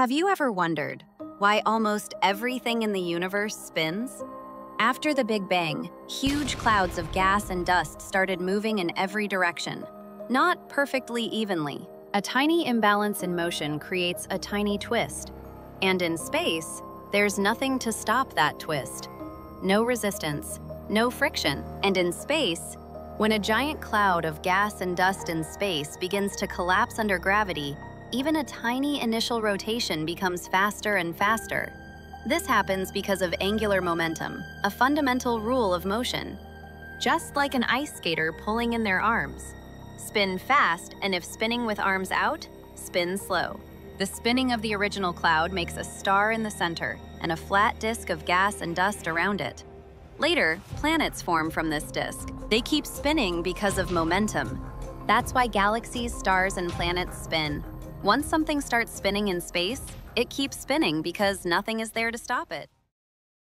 Have you ever wondered why almost everything in the universe spins? After the Big Bang, huge clouds of gas and dust started moving in every direction, not perfectly evenly. A tiny imbalance in motion creates a tiny twist. And in space, there's nothing to stop that twist. No resistance, no friction. And in space, when a giant cloud of gas and dust in space begins to collapse under gravity, even a tiny initial rotation becomes faster and faster. This happens because of angular momentum, a fundamental rule of motion. Just like an ice skater pulling in their arms. Spin fast, and if spinning with arms out, spin slow. The spinning of the original cloud makes a star in the center and a flat disk of gas and dust around it. Later, planets form from this disk. They keep spinning because of momentum. That's why galaxies, stars, and planets spin. Once something starts spinning in space, it keeps spinning because nothing is there to stop it.